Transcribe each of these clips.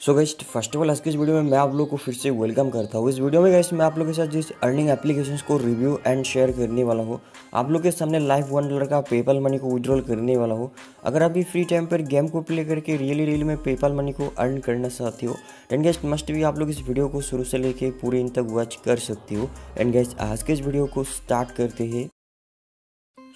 So so first of all आज की इस वीडियो में मैं आप लोग को फिर से वेलकम करता हूँ। इस वीडियो में गैस मैं आप लोगों के साथ जिस अर्निंग एप्लीकेशन को रिव्यू एंड शेयर करने वाला हूँ, आप लोग के सामने लाइव वन डॉलर का पेपल मनी को विड्रॉल करने वाला हूँ। अगर आप भी फ्री टाइम पर गेम को प्ले करके रियली रियली में पेपल मनी को अर्न करना चाहती हो एंड गैस मस्ट भी आप लोग इस वीडियो को शुरू से लेके पूरे इन तक वॉच कर सकती हो। एंड गैस आज के इस वीडियो को स्टार्ट करते हैं।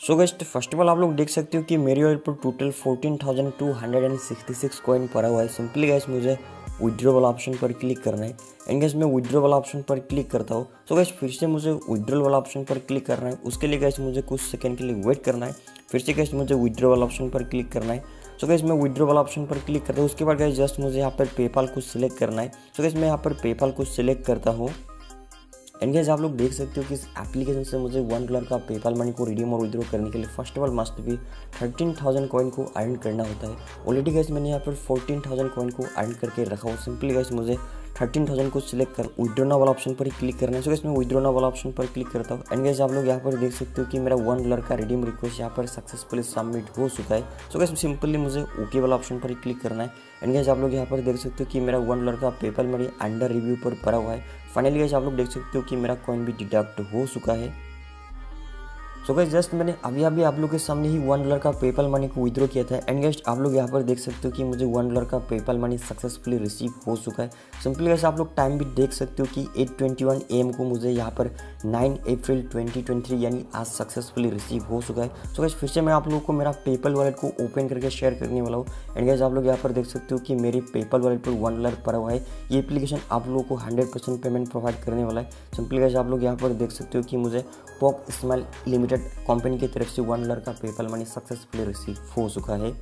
So guys first of all आप लोग देख सकते हो कि मेरी वॉलेट पर total fourteen thousand two hundred and sixty six coin पड़ा हुआ है। सिंपली गैस मुझे विड्रो वाला ऑप्शन पर क्लिक करना है। एंड गैस मैं विड्रो वाला ऑप्शन पर क्लिक करता हूँ। सो गैस फिर से मुझे विड्रो वाला ऑप्शन पर क्लिक करना है। उसके लिए गैस मुझे कुछ सेकंड के लिए वेट करना है। फिर से गैस मुझे विड्रो वाला ऑप्शन पर क्लिक करना है। सो गैस मैं विड्रो वाला ऑप्शन पर क्लिक करता हूँ। उसके बाद गैस जस्ट मुझे यहाँ पर पेपाल को सिलेक्ट करना है। सो गैस मैं यहाँ पर पेपाल को सिलेक्ट करता हूँ। एंड गैस आप लोग देख सकते हो कि इस एप्लीकेशन से मुझे वन डॉलर का पेपाल मनी को रिडीम और विद्रो करने के लिए first of all must be thirteen thousand coin को अर्न करना होता है। ऑलरेडी गैस मैंने यहाँ पर फोर्टीन थाउज़ेंड कॉइन को अर्न करके रखा हो सिंपली गैस मुझे थर्टीन थाउज़ेंड को सिलेक्ट कर। विड्रोना वाला ऑप्शन पर ही क्लिक करना है। सो इसमें मैं विड्रोना वाला ऑप्शन पर क्लिक करता हूँ। एंड गैस आप लोग यहाँ पर देख सकते हो कि मेरा वन डॉलर का रिडीम रिक्वेस्ट यहाँ पर सक्सेसफुली सबमिट हो चुका है। सो गैस सिंपली मुझे ओके वाला ऑप्शन पर ही क्लिक करना है। एंड गैस आप लोग यहाँ पर देख सकते हो कि मेरा वन डॉलर का पेपर मेरे अंडर रिव्यू पर भरा हुआ है। फाइनली गैस आप लोग देख सकते हो कि मेरा कॉइन भी डिडक्ट हो चुका है। सो गैस जस्ट मैंने अभी अभी आप लोग के सामने ही वन डॉलर का पेपल मनी को विद्रो किया था। एंड गेस्ट आप लोग यहाँ पर देख सकते हो कि मुझे वन डॉलर का पेपल मनी सक्सेसफुली रिसीव हो चुका है। सिंपली गैस आप लोग टाइम भी देख सकते हो कि 8:21 एम को मुझे यहाँ पर 9 अप्रैल 2023 यानी आज सक्सेसफुली रिसीव हो चुका है। सो गैस फिर से मैं आप लोग को मेरा पेपल वॉलेट को ओपन करके शेयर करने वाला हूँ। एंड गैस आप लोग यहाँ पर देख सकते हो कि मेरी पेपल वॉलेट पर वन डॉलर पर हुआ है। ये एप्लीकेशन आप लोगों को हंड्रेड पेमेंट प्रोवाइड करने वाला है। सिंपली गैस आप लोग यहाँ पर देख सकते हो कि मुझे पॉक स्माइल लिमिटेड कंपनी की तरफ़ से वन डॉलर का पेपल मनी सक्सेसफुली रिसीव हो चुका है।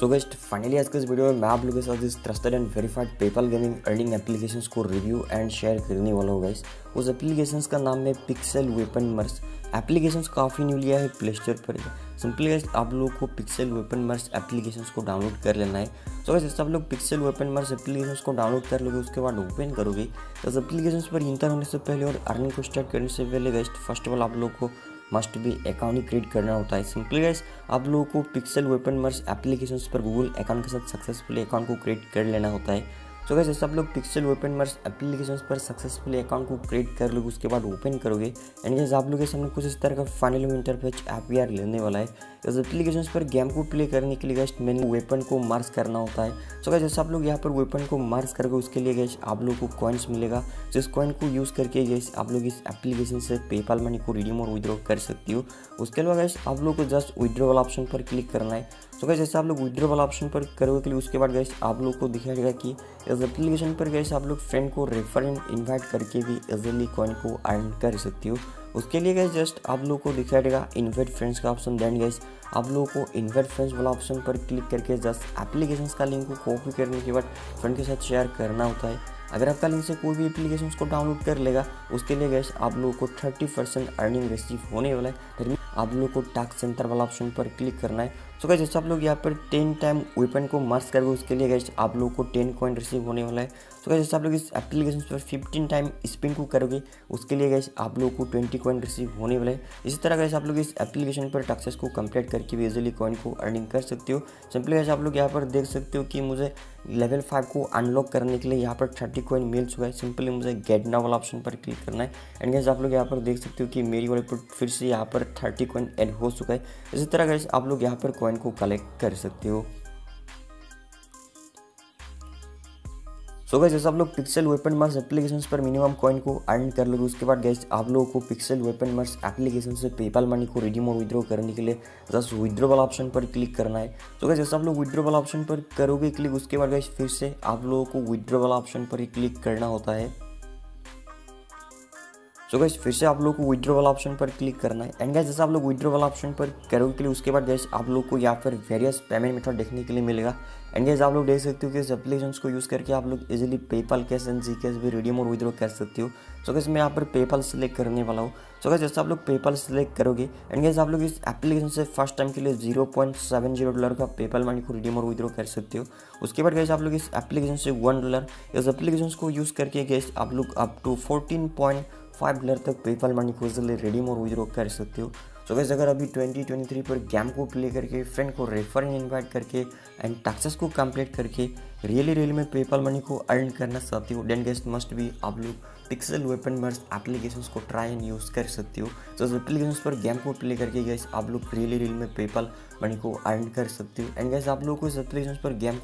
सो गेस्ट फाइनली आज के इस वीडियो में मैं आप लोगों के साथ इस trusted and verified PayPal gaming earning applications को रिव्यू एंड शेयर करने वाला हूँ गाइस उस एप्लीकेशंस का नाम है पिक्सल वेपन मर्स एप्लीकेशंस काफ़ी न्यू लिया है प्ले स्टोर पर सिंपली गाइस आप लोगों को पिक्सल वेपन मर्स एप्लीकेशंस को डाउनलोड कर लेना है। सो गाइस जैसे आप लोग पिक्सल वेपन मर्स एप्लीकेशंस को डाउनलोड कर लोगे, उसके बाद ओपन करोगे तो एप्लीकेशंस पर इंटर होने से पहले और अर्निंग को स्टार्ट करने से पहले गाइस फ़र्स्ट ऑफ़ ऑल आप लोग को मस्ट बी अकाउंट ही क्रिएट करना होता है। सिंपली गाइस, आप लोगों को पिक्सल वेपन मर्स एप्लीकेशन पर गूगल अकाउंट के साथ सक्सेसफुली अकाउंट को क्रिएट कर लेना होता है। सो जैसे आप लोग पिक्सल वेपन मर्स एप्लीकेशन पर सक्सेसफुली अकाउंट को क्रिएट कर लोगे, उसके बाद ओपन करोगे एंड गैस आप लोग के सामने कुछ इस तरह का फाइनल इंटरफेस ऐप यार लेने वाला है। इस एप्लीकेशन पर गेम को प्ले करने के लिए गैस मैंने वेपन को मार्स करना होता है। सो गैस जैसे आप लोग यहाँ पर वेपन को मार्स करोगे, उसके लिए गैस आप लोग को कॉइन्स मिलेगा। जिस कॉइन को यूज़ करके गैस आप लोग इस एप्लीकेशन से पेपाल मनी को रिडीम और विद्रॉ कर सकती हो। उसके अलावा गैस आप लोग को जस्ट विद्रो वाला ऑप्शन पर क्लिक करना है। सो गैस जैसे आप लोग विद्रो वाला ऑप्शन पर करोगे के लिए, उसके बाद गैस आप लोग को दिखाएगा कि इस एप्लीकेशन पर गैस आप लोग फ्रेंड को रेफर इन्वाइट करके भी इजिली कॉइन को अर्न कर सकती हो। उसके लिए गैस जस्ट आप लोग को दिखाई देगा इन्वाइट फ्रेंड्स का ऑप्शन देन गैस आप लोगों को इन्वाइट फ्रेंड्स वाला ऑप्शन पर क्लिक करके जस्ट एप्लीकेशन का लिंक को कॉपी करने के बाद फ्रेंड के साथ शेयर करना होता है। अगर आपका लिंक से कोई भी एप्लीकेशन को डाउनलोड कर लेगा, उसके लिए गैस आप लोगों को थर्टी परसेंट अर्निंग रिसीव होने वाला है। आप लोग को टास्क सेंटर वाला ऑप्शन पर क्लिक करना है। सो गैस जैसे आप लोग यहाँ पर टेन टाइम वेपन को मर्स करोगे, उसके लिए गैस आप लोग को टेन कॉइन रिसीव होने वाला है। सो गैस जैसे आप लोग इस एप्लीकेशन पर फिफ्टीन टाइम स्पिन को करोगे, उसके लिए गैस आप लोग को ट्वेंटी कॉइन रिसीव होने वाला है। इसी तरह गैस आप लोग इस एप्लीकेशन पर टक्सेस को कंप्लीट करके भी इजिली कॉइन को अर्निंग कर सकते हो। सिंपली गैस आप लोग यहाँ पर देख सकते हो कि मुझे लेवल फाइव को अनलॉक करने के लिए यहाँ पर थर्टी कॉइन मिल चुका है। सिंपली मुझे गेट ना वाला ऑप्शन पर क्लिक करना है। एंड गैस आप लोग यहाँ पर देख सकते हो कि मेरी वाले पर फिर से यहाँ पर थर्टी कॉइन एड हो चुका है। इसी तरह गैस आप लोग यहाँ पर कॉइन को कलेक्ट कर सकते हो। सो गैस जैसे आप लोग पिक्सल वेपन मार्स एप्लीकेशन पर मिनिमम कॉइन को अर्न कर लोगे, उसके बाद गैस आप लोगों को पिक्सल वेपन मार्स एप्लीकेशन से पेपाल मनी को रिडीम और विद्रो करने के लिए जस्ट विद्रो वाला ऑप्शन पर क्लिक करना है। तो गैस जैसे आप लोग विद्रो वाला ऑप्शन पर करोगे क्लिक उसके बाद गैस फिर से आप लोगों को विद्रो वाला ऑप्शन पर ही क्लिक करना होता है। सो गैस फिर से आप लोग को विड्रो वाला ऑप्शन पर क्लिक करना है। एंड गैस जैसे आप लोग विड्रो वाला ऑप्शन पर करोगे के लिए, उसके बाद गैस आप लोग को यहाँ पर वेरियस पेमेंट मेथड देखने के लिए मिलेगा। एंड गैस आप लोग देख सकते हो कि इस एप्लीकेशन को यूज़ करके आप लोग easily PayPal cash and GCash भी रिडीम और विद्रो कर सकते हो। सो गैस मैं यहाँ पर पेपल सेलेक्ट करने वाला हूँ। सो गैस जैसे आप लोग पेपल सेलेक्ट करोगे एंड गैस आप लोग इस एप्लीकेशन से फ़र्स्ट टाइम के लिए zero point seven zero dollar का पेपल मनी को रिडीम और विद्रो कर सकते हो। उसके बाद गैस आप लोग इस एप्लीकेशन से वन डॉलर इस एप्लीकेशन को यूज़ करके गैस आप लोग up to fourteen point five dollar तक पेपाल मनी को इजिली रिडीम और विद्रो कर सकते हो। सो गैस अगर अभी 2023 पर गेम को प्ले करके फ्रेंड को रेफर एंड इन्वाइट करके एंड टैक्सेस को कंप्लीट करके रियली रियली में पेपल मनी को अर्न करना चाहते हो देन गेस्ट मस्ट भी आप लोग पिक्सल वेपन मर्स एप्लीकेशन को ट्राई एंड यूज़ कर सकते हो। सो so, एप्लीकेशंस पर गेम को प्ले करके गैस आप लोग रियली रियल में पेपल मनी को अर्न कर सकते हो। एंड गैस आप लोग को इस एप्लीकेशन पर गेम